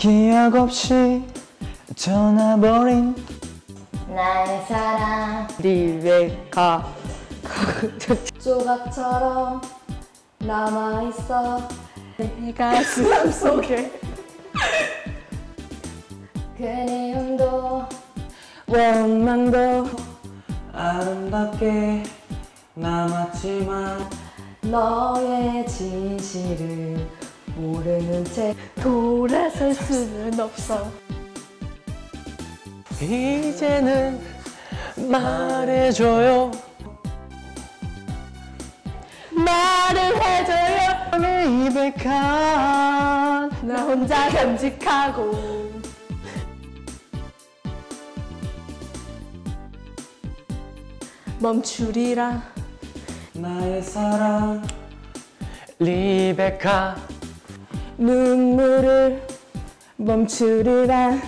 기억 없이 떠나버린 나의 사랑. 리베카 조각처럼 남아있어. 내 가슴 속에. 그리움도 원망도 아름답게 남았지만 너의 진실을 모르는 채 돌아설 수는 없어. 이제는 말해줘요. 말을 해줘요. 리베카 나 혼자 간직하고. 멈추리라. 나의 사랑 리베카 눈물을 멈추리라.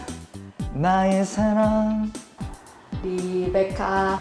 나의 사랑. 리베카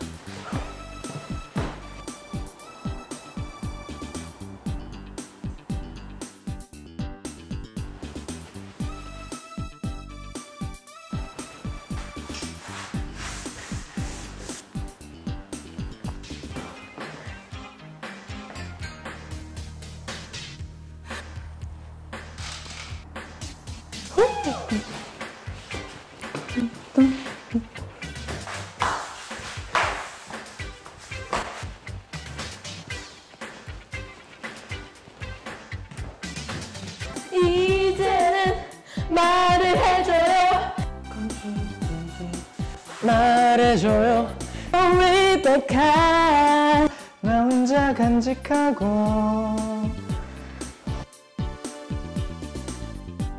이제는 말을 해줘요. 말해줘요. 리베카 나 혼자 간직하고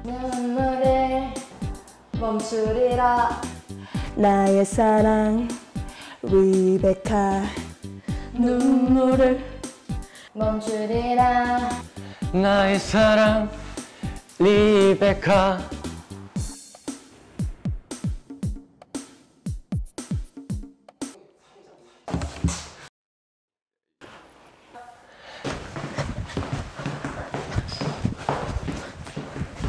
눈물을 멈추리라. 나의 사랑 리베카. 눈물을 멈추리라. 나의 사랑 리베카